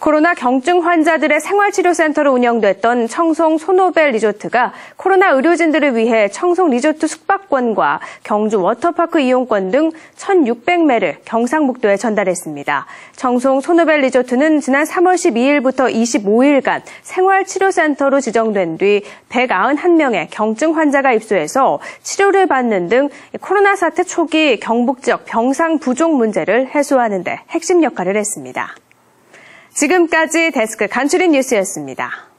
코로나 경증 환자들의 생활치료센터로 운영됐던 청송 소노벨 리조트가 코로나 의료진들을 위해 청송 리조트 숙박권과 경주 워터파크 이용권 등 1,600매를 경상북도에 전달했습니다. 청송 소노벨 리조트는 지난 3월 12일부터 25일간 생활치료센터로 지정된 뒤 191명의 경증 환자가 입소해서 치료를 받는 등 코로나 사태 초기 경북 지역 병상 부족 문제를 해소하는 데 핵심 역할을 했습니다. 지금까지 데스크 간추린 뉴스였습니다.